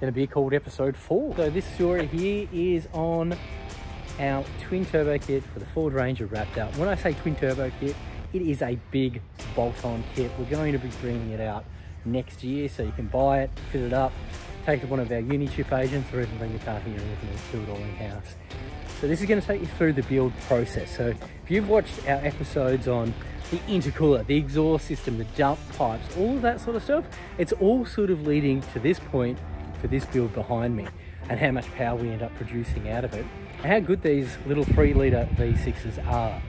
going to be called episode four. So this story here is on our twin turbo kit for the Ford Ranger Raptor. When I say twin turbo kit, it is a big bolt-on kit. We're going to be bringing it out next year, so you can buy it, fit it up, take it to one of our Unichip agents, or even bring the car here and we can do it all in-house. So this is going to take you through the build process. So if you've watched our episodes on the intercooler, the exhaust system, the dump pipes, all of that sort of stuff, it's all sort of leading to this point for this build behind me and how much power we end up producing out of it and how good these little three litre V6s are.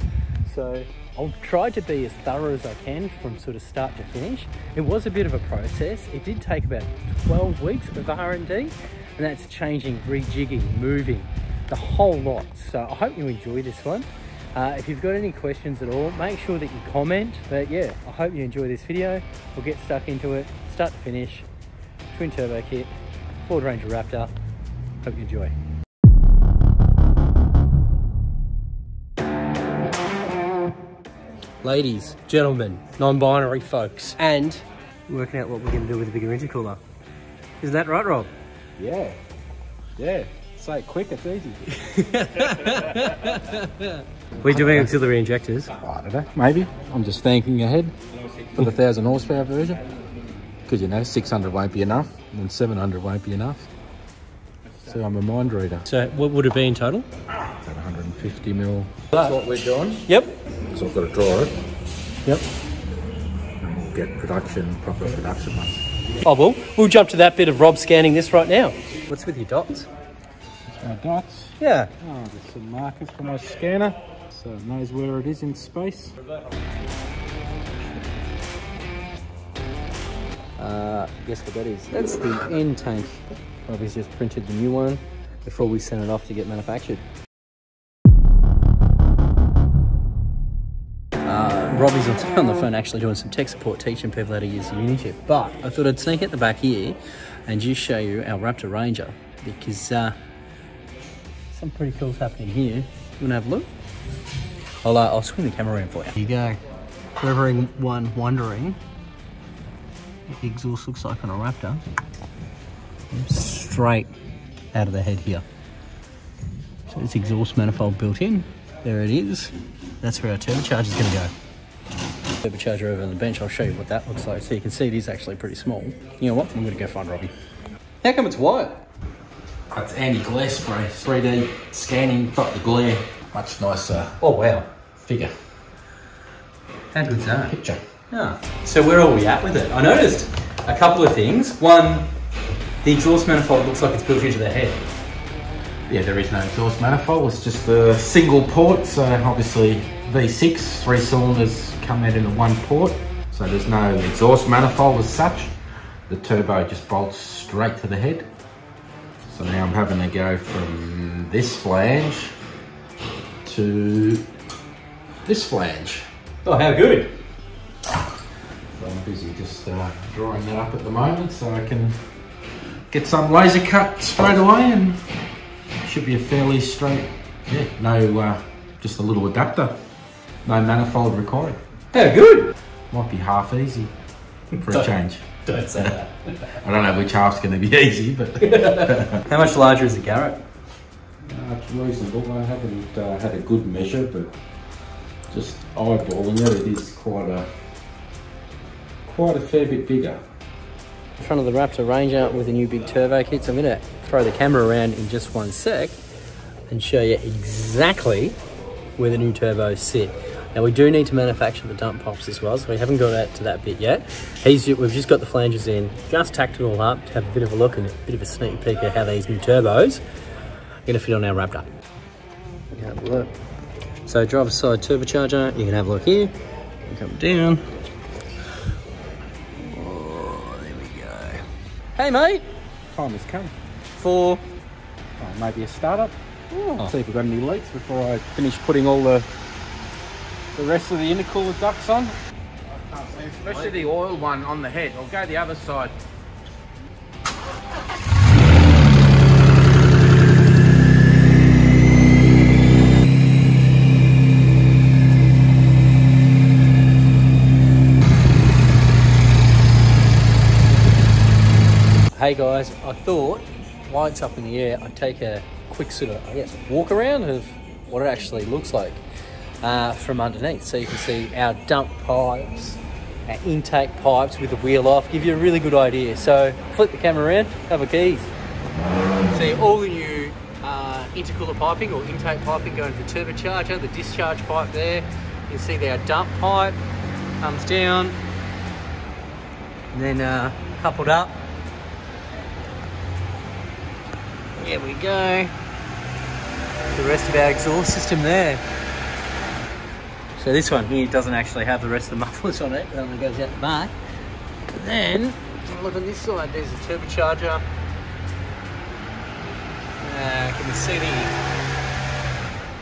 So I've tried to be as thorough as I can from sort of start to finish. It was a bit of a process. It did take about 12 weeks of R&D and that's changing, rejigging, moving, the whole lot. So I hope you enjoy this one. Uh, if you've got any questions at all, make sure that you comment. But yeah, I hope you enjoy this video. We'll get stuck into it, start to finish. Twin turbo kit, Ford Ranger Raptor. Hope you enjoy. Ladies, gentlemen, non-binary folks, and working out what we're going to do with the bigger intercooler. Isn't that right, Rob? Yeah. Yeah. Say it quick, it's easy. We're doing auxiliary injectors. I don't know, maybe. I'm just thinking ahead for the 1000 horsepower version. Because, you know, 600 won't be enough and 700 won't be enough. So I'm a mind reader. So what would it be in total? At 150 mil. That's what we're doing. Yep. So I've got to draw it Yep. and we'll get production, proper production ones. Oh, well, we'll jump to that bit of Rob scanning this right now. What's with your dots? That's my dots. Yeah. Oh, there's some markers for my scanner. So it knows where it is in space. Uh, guess what that is? That's the end tank. Robbie's just printed the new one before we send it off to get manufactured. Uh, Robbie's on, on the phone actually doing some tech support teaching people how to use the Unichip. But I thought I'd sneak at the back here and just show you our Raptor Ranger because uh, some pretty cool's happening here. You wanna have a look? I'll, uh, I'll swing the camera around for you. Here you go. For everyone wondering what the exhaust looks like on a Raptor, straight out of the head here. So this exhaust manifold built in. There it is. That's where our turbocharger is going to go. Turbocharger over on the bench. I'll show you what that looks like. So you can see it is actually pretty small. You know what? I'm going to go find Robbie. How come it's white? That's anti-glare spray. 3D scanning, got the glare. Much nicer Oh wow. figure. How good's that? Picture. Yeah. So where are we at with it? I noticed a couple of things. One, the exhaust manifold looks like it's built into the head. Yeah, there is no exhaust manifold. It's just a single port. So obviously V6, three cylinders come out into one port. So there's no exhaust manifold as such. The turbo just bolts straight to the head. So now I'm having to go from this flange to this flange. Oh, how good. So I'm busy just uh, drawing that up at the moment so I can get some laser cut straight away and should be a fairly straight, yeah, no, uh, just a little adapter. No manifold required. How good. Might be half easy for a Don't- change. Don't say that. I don't know which half's going to be easy, but How much larger is the Garrett? Uh, it's reasonable. I haven't uh, had a good measure, but just eyeballing it, it is quite a quite a fair bit bigger. In front of the Raptor Ranger with a new big turbo kit. So I'm going to throw the camera around in just one sec and show you exactly where the new turbos sit. Now we do need to manufacture the dump pipes as well, so we haven't got out to that bit yet. He's, we've just got the flanges in, just tacked it all up to have a bit of a look and a bit of a sneak peek at how these new turbos are to fit on our Raptor. Have a look. So driver's side turbocharger, you can have a look here. Come down. Hey mate, Time has come. for Oh, maybe a startup. Oh. See if we've got any leaks before I finish putting all the the rest of the intercooler ducts on. Especially the oil one on the head. I'll go the other side. Hey guys, I thought while it's up in the air, I'd take a quick sort of, I guess, walk around of what it actually looks like uh, from underneath. So you can see our dump pipes, our intake pipes with the wheel off, give you a really good idea. So flip the camera around, have a keys. See all the new uh, intercooler piping or intake piping going to the turbocharger, the discharge pipe there. You can see our dump pipe comes down and then uh, coupled up. There we go. The rest of our exhaust system there. So this one here doesn't actually have the rest of the mufflers on it, it only goes out the back. But then, look on this side, there's a turbocharger. Uh, can we see the,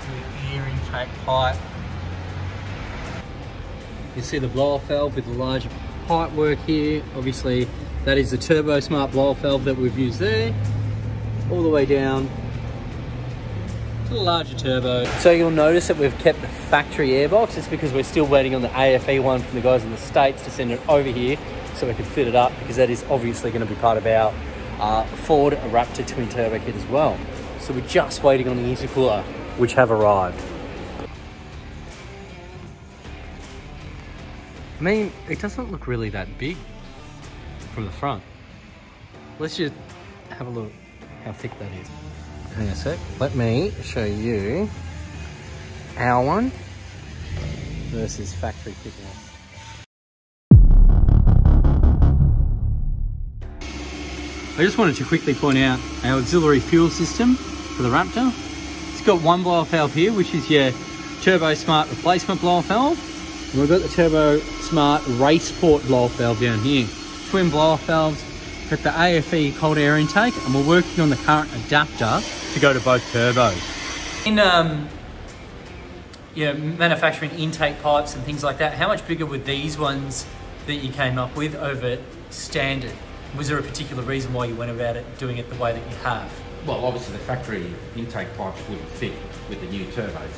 the air intake pipe? You see the blow-off valve with the larger pipe work here. Obviously, that is the Turbosmart blow-off valve that we've used there. All the way down to the larger turbo. So you'll notice that we've kept the factory airbox. It's because we're still waiting on the AFE one from the guys in the States to send it over here so we can fit it up because that is obviously going to be part of our uh, Ford Raptor twin turbo kit as well. So we're just waiting on the intercooler, which have arrived. I mean, it doesn't look really that big from the front. Let's just have a look how thick that is. Hang on a sec. Let me show you our one versus factory kit I just wanted to quickly point out our auxiliary fuel system for the Raptor. It's got one blow-off valve here, which is your Turbosmart replacement blow-off valve. And we've got the Turbo Smart race port blow-off valve down here. Twin blow-off valves, got the AFE cold air intake, and we're working on the current adapter to go to both turbos. In um, you know, manufacturing intake pipes and things like that, how much bigger were these ones that you came up with over standard? Was there a particular reason why you went about it doing it the way that you have? Well, obviously the factory intake pipes wouldn't fit with the new turbos.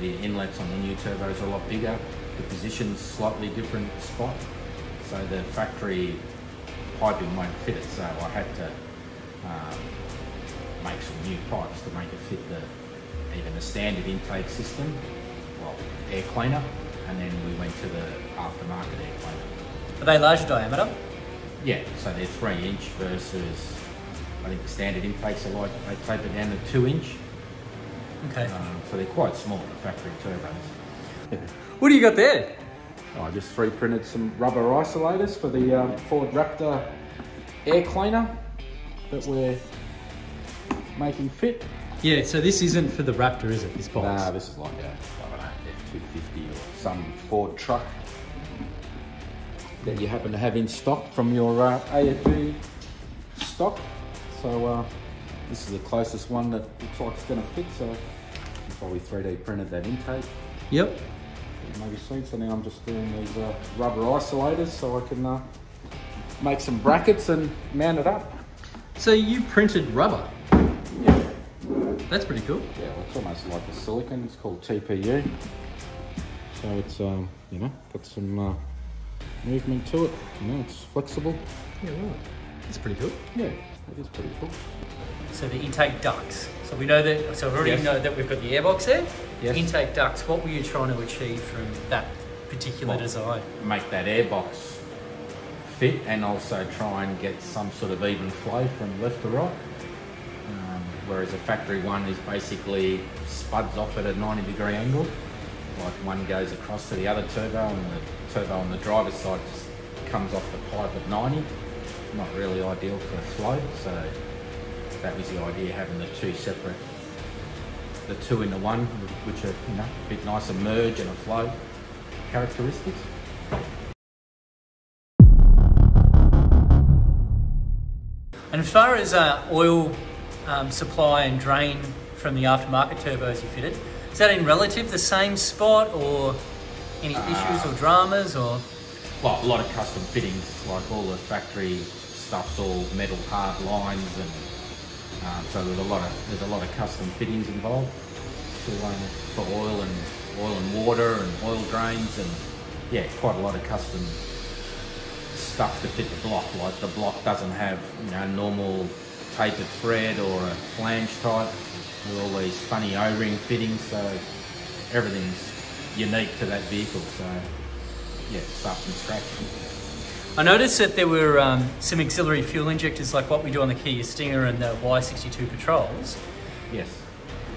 The inlets on the new turbos are a lot bigger. The position's slightly different spot. So the factory piping won't fit it. So I had to um, make some new pipes to make it fit the even the standard intake system, well, air cleaner, and then we went to the aftermarket air cleaner. Are they larger diameter? Yeah, so they're three inch versus I think the standard intakes are like they taper down to two inch. Okay. Um, so they're quite small, the factory turbos. What do you got there? I just 3 printed some rubber isolators for the um, Ford Raptor air cleaner that we're making fit. Yeah, so this isn't for the Raptor, is it? This box? Nah, this is like a, I don't know, F250 or some Ford truck that you happen to have in stock from your uh, AFE stock. So uh, this is the closest one that looks like it's going to fit. So probably 3D printed that intake. Yep. Maybe seen. So now I'm just doing these uh, rubber isolators so I can uh, make some brackets and mount it up. So you printed rubber. Yeah. That's pretty cool. Yeah, well, it's almost like a silicon. It's called TPU. So it's um, you know got some uh, movement to it. You know, it's flexible. Yeah, right. That's pretty cool. Yeah, it is pretty cool. So the intake ducts. So we know that. So we already Yes. know that we've got the airbox there. Yes. Intake ducts. What were you trying to achieve from that particular Well, design? Make that airbox fit and also try and get some sort of even flow from left to right. Um, whereas a factory one is basically spuds off at a 90 degree angle. Like one goes across to the other turbo and the turbo on the driver's side just comes off the pipe at 90. Not really ideal for flow, so that was the idea having the two separate, the two in the one, which are you know a bit nicer merge and a flow characteristics. And as far as uh, oil um, supply and drain from the aftermarket turbos you fitted, is that in relative the same spot or any issues or dramas or? Well, a lot of custom fittings, like all the factory stuff's all metal hard lines, and um, so there's a lot of there's a lot of custom fittings involved um, for oil and oil and water and oil drains, and yeah, quite a lot of custom stuff to fit the block. Like the block doesn't have you know normal tapered thread or a flange type with all these funny O-ring fittings. So everything's unique to that vehicle. So yeah, start from scratch. I noticed that there were um, some auxiliary fuel injectors like what we do on the Kia Stinger and the Y62 Patrols. Yes.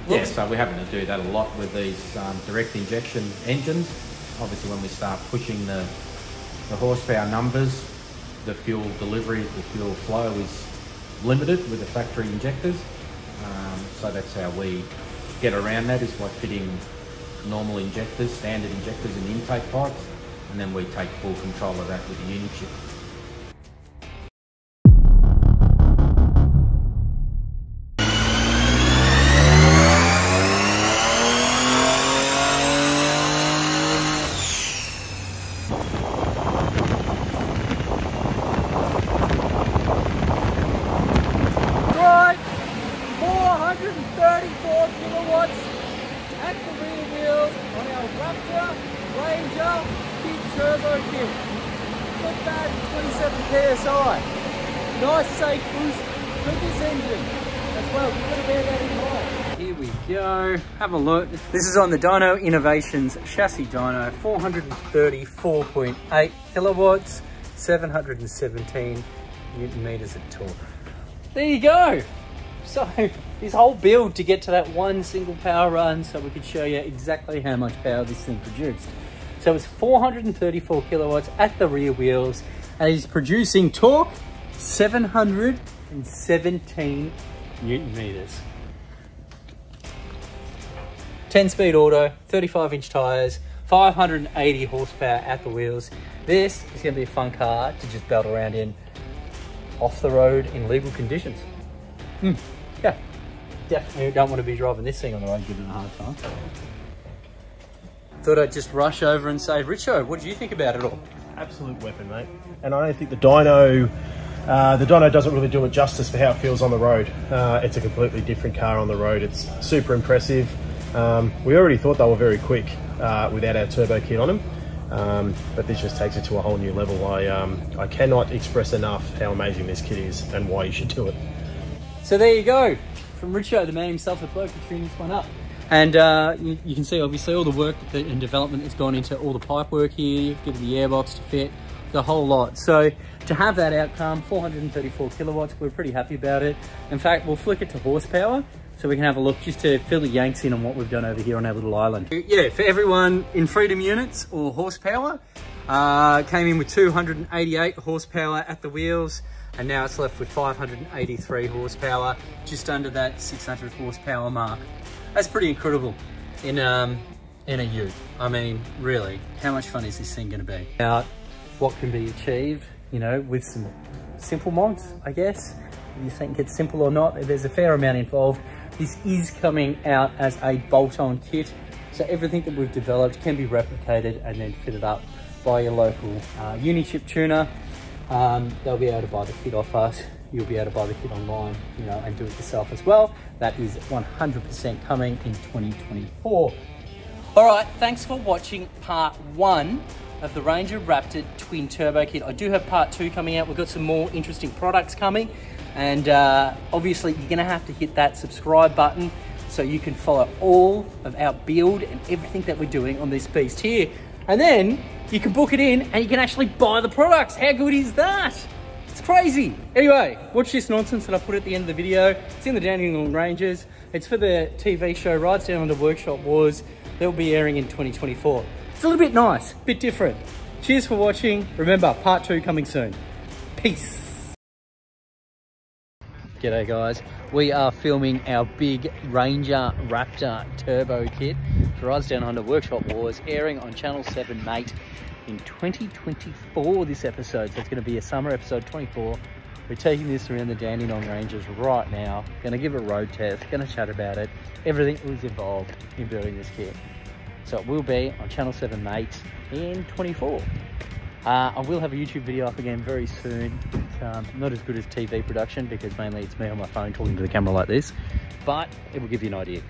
Yeah, so we're having to do that a lot with these um, direct injection engines. Obviously, when we start pushing the, the horsepower numbers, the fuel delivery, the fuel flow is limited with the factory injectors. Um, so that's how we get around that is by fitting normal injectors, standard injectors and intake pipes, and then we take full control of that with the Unichip. Turbo kit. Not bad 27 psi. Nice safe boost for this engine as well. We've got to bear that in mind. Here we go. Have a look. This is on the Dyno Innovations chassis dyno. 434.8 kilowatts, 717 newton meters of torque. There you go. So this whole build to get to that one single power run so we could show you exactly how much power this thing produced. So it's 434 kilowatts at the rear wheels and it's producing torque 717 newton meters. 10 speed auto, 35 inch tires, 580 horsepower at the wheels. This is going to be a fun car to just belt around in off the road in legal conditions. Hmm, yeah, definitely don't want to be driving this thing on the road giving it a hard time. Thought I'd just rush over and say, Richo, what do you think about it all? absolute weapon, mate. And I don't think the dyno, uh, the dyno doesn't really do it justice for how it feels on the road. Uh, it's a completely different car on the road. It's super impressive. Um, we already thought they were very quick uh, without our turbo kit on them. Um, but this just takes it to a whole new level. I, um, I cannot express enough how amazing this kit is and why you should do it. So there you go, from Richo, the man himself, the bloke who tuned this one up. And uh, you, you can see obviously all the work that, and development that's gone into all the pipe work here, getting the airbox to fit, the whole lot. So to have that outcome, 434 kilowatts, we're pretty happy about it. In fact, we'll flick it to horsepower so we can have a look just to fill the yanks in on what we've done over here on our little island. Yeah, for everyone in freedom units or horsepower, uh, came in with 288 horsepower at the wheels, and now it's left with 583 horsepower, just under that 600 horsepower mark. That's pretty incredible in um, in a ute. I mean, really, how much fun is this thing going to be? About what can be achieved, you know, with some simple mods, I guess. You think it's simple or not, there's a fair amount involved. This is coming out as a bolt-on kit, so everything that we've developed can be replicated and then fitted up by your local uh, Unichip tuner. Um, they'll be able to buy the kit off us. You'll be able to buy the kit online, you know, and do it yourself as well. That is 100% coming in 2024. All right, thanks for watching part one of the Ranger Raptor Twin Turbo Kit. I do have part two coming out. We've got some more interesting products coming. And uh, obviously you're gonna have to hit that subscribe button so you can follow all of our build and everything that we're doing on this beast here. And then you can book it in and you can actually buy the products. How good is that? It's crazy. Anyway, watch this nonsense that I put at the end of the video. It's in the Dandenong Ranges. It's for the TV show Rides Down Under Workshop Wars. that will be airing in 2024. It's a little bit nice, a bit different. Cheers for watching. Remember, part two coming soon. Peace. G'day guys, we are filming our big Ranger Raptor Turbo Kit for Rides Down Under Workshop Wars airing on Channel 7 Mate in 2024 this episode, so it's going to be a summer episode 24. We're taking this around the Dandenong Ranges right now, going to give a road test, going to chat about it, everything that was involved in building this kit. So it will be on Channel 7 Mate in 24. Uh, I will have a YouTube video up again very soon. Um, not as good as TV production because mainly it's me on my phone talking to the camera like this, but it will give you an idea.